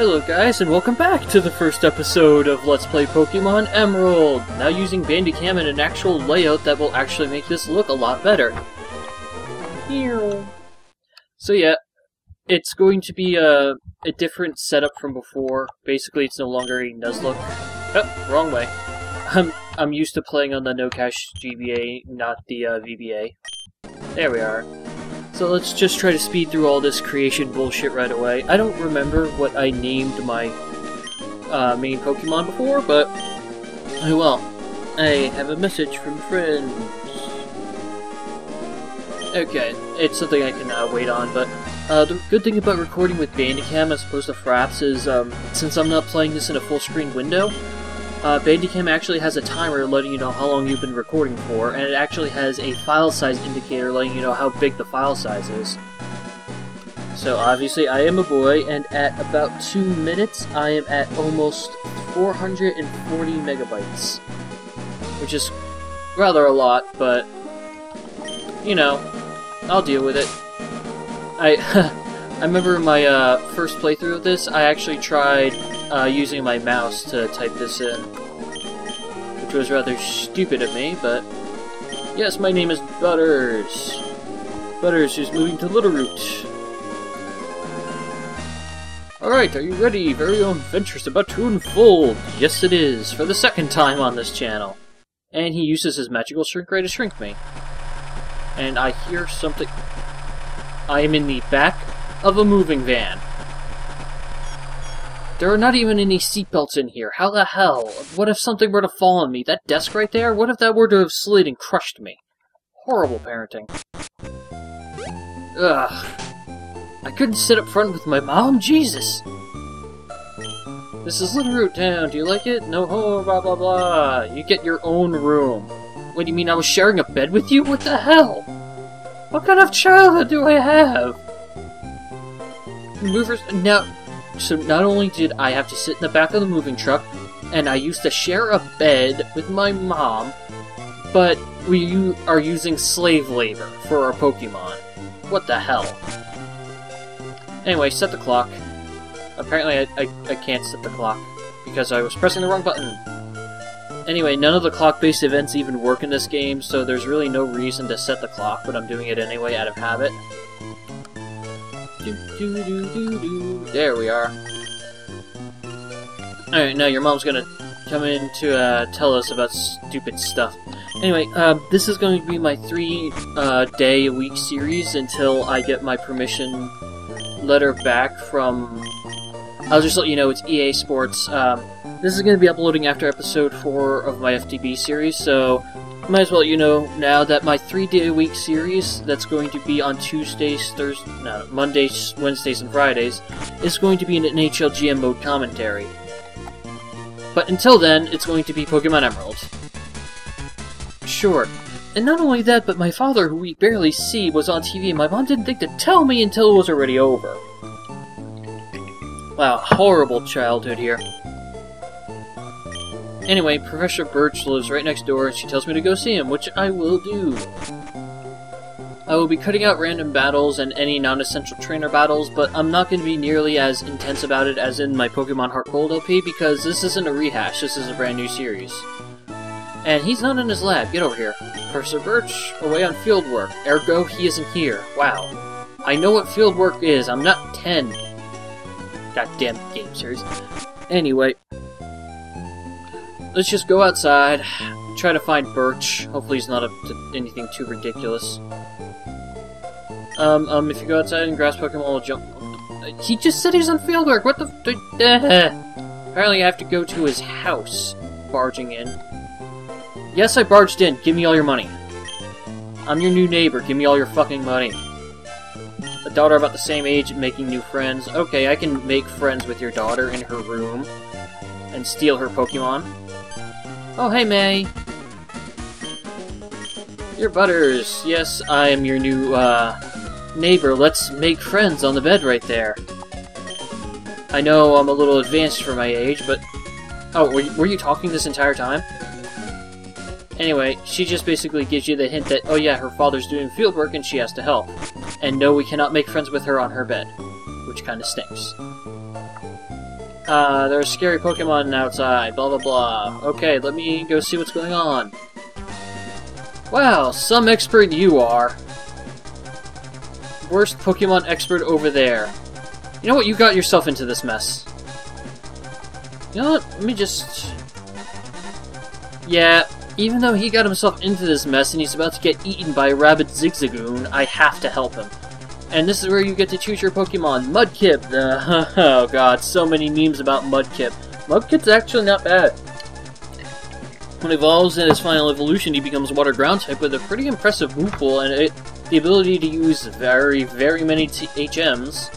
Hello guys and welcome back to the first episode of Let's Play Pokemon Emerald! Now using Bandicam and an actual layout that will actually make this look a lot better. So yeah, it's going to be a, a different setup from before. Basically it's no longer a Nuzlocke. Oh, wrong way. I'm, I'm used to playing on the No Cash GBA, not the uh, VBA. There we are. So let's just try to speed through all this creation bullshit right away. I don't remember what I named my uh, main Pokemon before, but oh well. I have a message from friends. Okay, it's something I can uh, wait on, but uh, the good thing about recording with Bandicam as opposed to Fraps is, um, since I'm not playing this in a full screen window, uh, Bandicam actually has a timer letting you know how long you've been recording for, and it actually has a file size indicator letting you know how big the file size is. So obviously I am a boy, and at about 2 minutes I am at almost 440 megabytes. Which is rather a lot, but, you know, I'll deal with it. I, I remember my uh, first playthrough of this, I actually tried uh, using my mouse to type this in. Which was rather stupid of me, but... Yes, my name is Butters. Butters who's moving to Little Littleroot. Alright, are you ready? Very own adventure's about to unfold. Yes, it is, for the second time on this channel. And he uses his magical shrink ray to shrink me. And I hear something... I am in the back of a moving van. There are not even any seatbelts in here. How the hell? What if something were to fall on me? That desk right there? What if that were to have slid and crushed me? Horrible parenting. Ugh. I couldn't sit up front with my mom? Jesus! This is Littleroot Town. Do you like it? No, oh, blah, blah, blah. You get your own room. What do you mean I was sharing a bed with you? What the hell? What kind of childhood do I have? Movers... Now, so not only did I have to sit in the back of the moving truck, and I used to share a bed with my mom, but we are using slave labor for our Pokemon. What the hell? Anyway, set the clock. Apparently I, I, I can't set the clock, because I was pressing the wrong button. Anyway, none of the clock-based events even work in this game, so there's really no reason to set the clock, but I'm doing it anyway out of habit. Do, do, do, there we are. Alright, now your mom's gonna come in to uh, tell us about stupid stuff. Anyway, uh, this is going to be my three uh, day a week series until I get my permission letter back from. I'll just let you know it's EA Sports. Um, this is going to be uploading after episode 4 of my FTB series, so might as well you know now that my three day a week series that's going to be on Tuesdays, Thursdays, no, Mondays, Wednesdays, and Fridays is going to be an NHL GM mode commentary. But until then, it's going to be Pokemon Emerald. Sure. And not only that, but my father, who we barely see, was on TV and my mom didn't think to tell me until it was already over. Wow, horrible childhood here. Anyway, Professor Birch lives right next door and she tells me to go see him, which I will do. I will be cutting out random battles and any non-essential trainer battles, but I'm not going to be nearly as intense about it as in my Pokemon Heart Gold LP because this isn't a rehash, this is a brand new series. And he's not in his lab, get over here. Professor Birch, away on field work, ergo he isn't here. Wow. I know what field work is, I'm not 10. Goddamn game series. Anyway, let's just go outside, try to find Birch. Hopefully he's not up to anything too ridiculous. Um, um, if you go outside and grass Pokemon will jump... He just said he's on fieldwork, what the... Apparently I have to go to his house, barging in. Yes, I barged in, give me all your money. I'm your new neighbor, give me all your fucking money. A daughter about the same age making new friends. Okay, I can make friends with your daughter in her room and steal her Pokemon. Oh, hey, May. Your Butters. Yes, I am your new, uh, neighbor. Let's make friends on the bed right there. I know I'm a little advanced for my age, but... Oh, were you, were you talking this entire time? Anyway, she just basically gives you the hint that, oh yeah, her father's doing field work and she has to help. And no, we cannot make friends with her on her bed. Which kinda stinks. Uh, scary Pokemon outside, blah blah blah. Okay, let me go see what's going on. Wow, some expert you are. Worst Pokemon expert over there. You know what, you got yourself into this mess. You know what, let me just... Yeah, even though he got himself into this mess and he's about to get eaten by a rabid Zigzagoon, I have to help him. And this is where you get to choose your Pokemon. Mudkip! Oh god, so many memes about Mudkip. Mudkip's actually not bad. When he evolves in his final evolution, he becomes Water Ground type with a pretty impressive move pool and it, the ability to use very, very many HMs.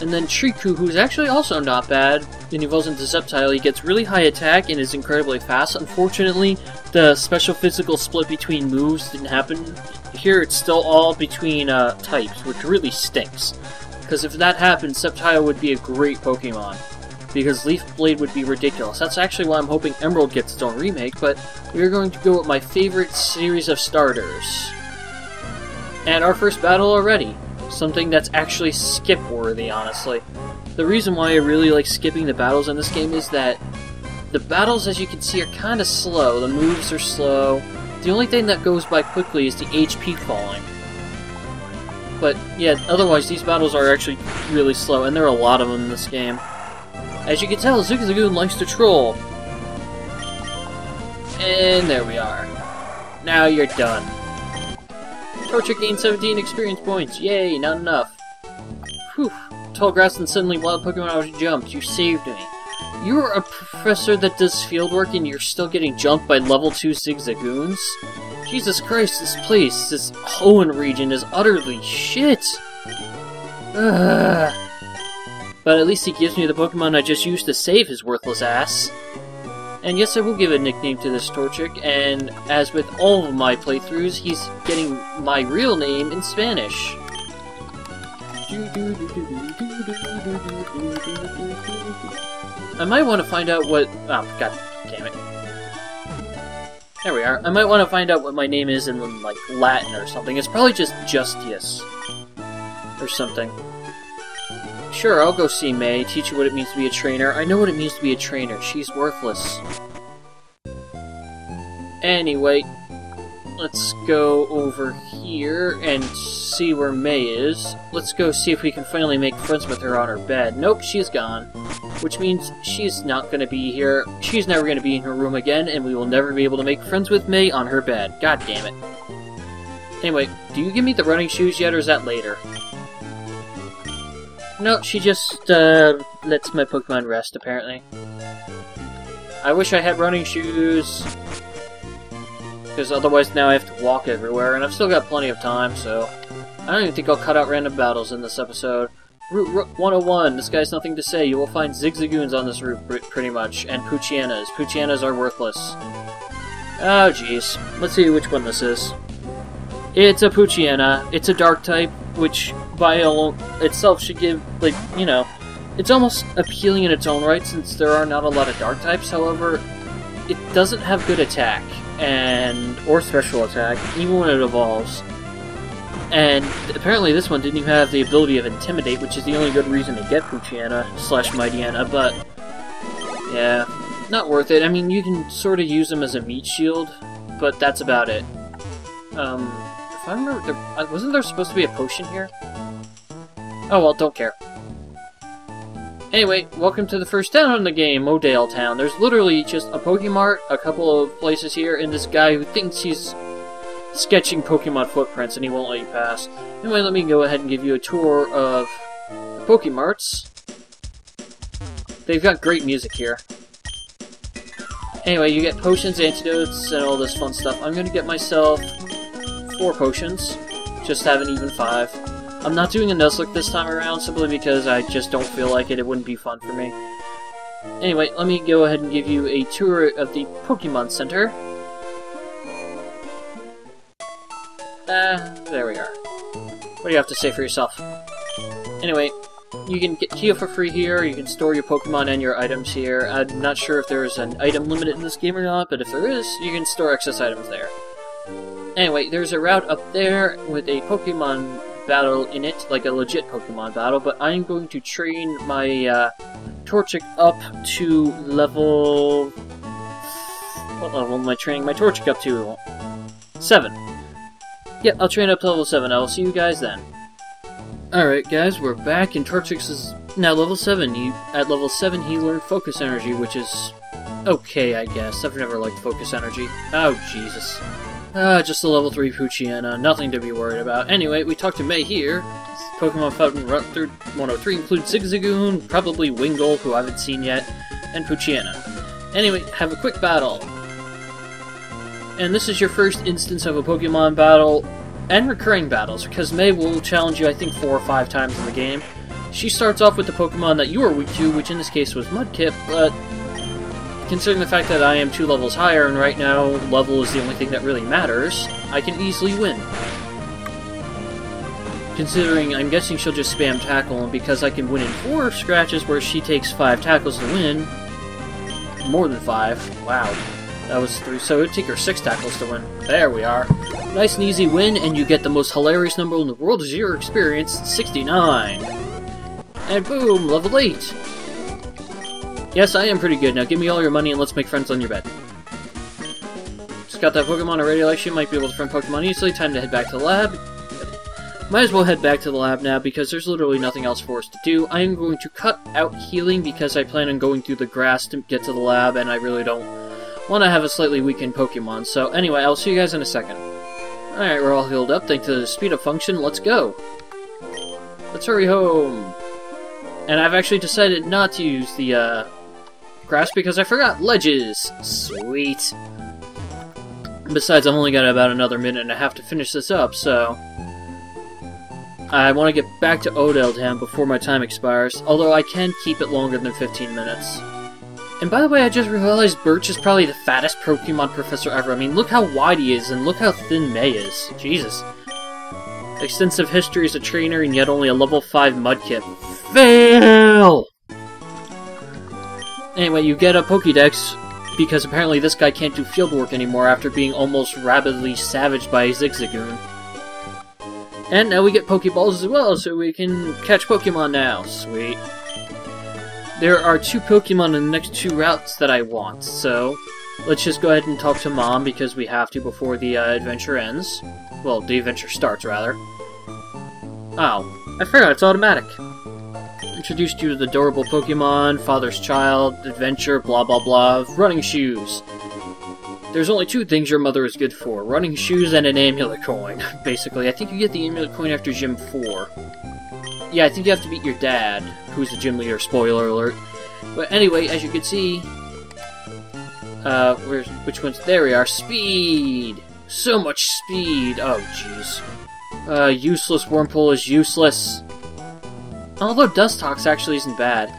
And then Treecko, who's actually also not bad, and evolves into Sceptile, he gets really high attack and is incredibly fast. Unfortunately, the special physical split between moves didn't happen here it's still all between uh, types, which really stinks. Because if that happened, Sceptile would be a great Pokemon. Because Leaf Blade would be ridiculous. That's actually why I'm hoping Emerald gets its own remake, but we're going to go with my favorite series of starters. And our first battle already. Something that's actually skip-worthy, honestly. The reason why I really like skipping the battles in this game is that the battles, as you can see, are kind of slow. The moves are slow, the only thing that goes by quickly is the HP falling. But yeah, otherwise these battles are actually really slow, and there are a lot of them in this game. As you can tell, Zigzagoon likes to troll. And there we are. Now you're done. Torchic gained 17 experience points. Yay, not enough. Whew. Tall grass and suddenly wild Pokemon jumped. You saved me. You're a professor that does fieldwork and you're still getting jumped by level 2 Zigzagoons? Jesus Christ, this place, this Hoenn region is utterly shit! Ugh. But at least he gives me the Pokemon I just used to save his worthless ass. And yes, I will give a nickname to this Torchic, and as with all of my playthroughs, he's getting my real name in Spanish. I might want to find out what... Oh, god damn it. There we are. I might want to find out what my name is in, like, Latin or something. It's probably just Justius. Or something. Sure, I'll go see May, teach you what it means to be a trainer. I know what it means to be a trainer. She's worthless. Anyway, let's go over here and see where May is. Let's go see if we can finally make friends with her on her bed. Nope, she's gone which means she's not going to be here. She's never going to be in her room again, and we will never be able to make friends with May on her bed. God damn it. Anyway, do you give me the running shoes yet, or is that later? No, she just, uh, lets my Pokemon rest, apparently. I wish I had running shoes, because otherwise now I have to walk everywhere, and I've still got plenty of time, so... I don't even think I'll cut out random battles in this episode. Route 101, this guy's nothing to say. You will find Zigzagoons on this route, pretty much, and Poochyenas. Poochyenas are worthless. Oh, jeez. Let's see which one this is. It's a Poochyena. It's a dark type, which by itself should give, like, you know, it's almost appealing in its own right since there are not a lot of dark types. However, it doesn't have good attack and or special attack, even when it evolves. And apparently this one didn't even have the ability of Intimidate, which is the only good reason to get Poochyena slash Mightyena, but... Yeah, not worth it. I mean, you can sort of use them as a meat shield, but that's about it. Um, if I remember, there, uh, wasn't there supposed to be a potion here? Oh well, don't care. Anyway, welcome to the first town in the game, Oldale Town. There's literally just a Pokemart, a couple of places here, and this guy who thinks he's sketching Pokemon footprints and he won't let you pass. Anyway, let me go ahead and give you a tour of the Pokemarts. They've got great music here. Anyway, you get potions, antidotes, and all this fun stuff. I'm gonna get myself four potions, just have an even five. I'm not doing a Nuzlocke this time around simply because I just don't feel like it. It wouldn't be fun for me. Anyway, let me go ahead and give you a tour of the Pokemon Center. Uh, there we are. What do you have to say for yourself? Anyway, you can get heal for free here, you can store your Pokemon and your items here. I'm not sure if there's an item limit in this game or not, but if there is, you can store excess items there. Anyway, there's a route up there with a Pokemon battle in it, like a legit Pokemon battle, but I'm going to train my uh, Torchic up to level... What level am I training my Torchic up to? 7. Yeah, I'll train up to level 7. I will see you guys then. Alright guys, we're back and Torchic is now level 7. He, at level 7 he learned Focus Energy, which is okay, I guess. I've never liked Focus Energy. Oh, Jesus. Ah, just a level 3 Poochyena, nothing to be worried about. Anyway, we talked to May here. Pokemon Fountain Route 103 includes Zigzagoon, probably Wingull, who I haven't seen yet, and Poochyena. Anyway, have a quick battle. And this is your first instance of a Pokemon battle, and recurring battles, because May will challenge you, I think, four or five times in the game. She starts off with the Pokemon that you are weak to, which in this case was Mudkip, but considering the fact that I am two levels higher, and right now level is the only thing that really matters, I can easily win. Considering I'm guessing she'll just spam tackle, and because I can win in four scratches where she takes five tackles to win, more than five, wow. That was three, so it would take her six tackles to win. There we are. Nice and easy win, and you get the most hilarious number in the world as your experience, 69. And boom, level 8. Yes, I am pretty good. Now give me all your money and let's make friends on your bed. Just got that Pokemon already, like she might be able to friend Pokemon easily. Time to head back to the lab. Might as well head back to the lab now because there's literally nothing else for us to do. I am going to cut out healing because I plan on going through the grass to get to the lab and I really don't want to have a slightly weakened Pokemon. So anyway, I'll see you guys in a second. Alright, we're all healed up thanks to the speed up function. Let's go. Let's hurry home. And I've actually decided not to use the uh, grass because I forgot ledges. Sweet. Besides, I've only got about another minute and a half to finish this up, so... I want to get back to Oldale Town before my time expires, although I can keep it longer than 15 minutes. And by the way, I just realized Birch is probably the fattest Pokemon professor ever. I mean, look how wide he is, and look how thin May is. Jesus. Extensive history as a trainer, and yet only a level 5 Mudkip. Fail! Anyway, you get a Pokédex, because apparently this guy can't do field work anymore after being almost rabidly savaged by a Zigzagoon. And now we get Pokeballs as well, so we can catch Pokemon now. Sweet. There are two Pokemon in the next two routes that I want, so let's just go ahead and talk to Mom because we have to before the uh, adventure ends. Well, the adventure starts, rather. Oh, I forgot, it's automatic introduced you to the adorable Pokemon, father's child, adventure, blah blah blah, running shoes. There's only two things your mother is good for, running shoes and an amulet coin. Basically, I think you get the amulet coin after Gym 4. Yeah, I think you have to beat your dad, who's the gym leader, spoiler alert. But anyway, as you can see, uh, where's, which ones? There we are, speed! So much speed! Oh, jeez. Uh, useless Wurmple is useless. Although Dustox actually isn't bad.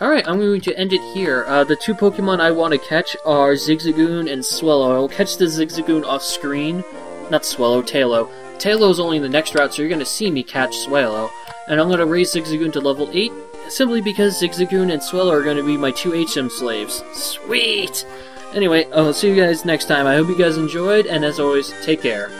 Alright, I'm going to end it here. Uh, the two Pokemon I want to catch are Zigzagoon and Swellow. I will catch the Zigzagoon off screen. Not Swellow. Taillow is only in the next route, so you're going to see me catch Swellow. And I'm going to raise Zigzagoon to level 8, simply because Zigzagoon and Swellow are going to be my two HM slaves. Sweet! Anyway, I'll see you guys next time. I hope you guys enjoyed, and as always, take care.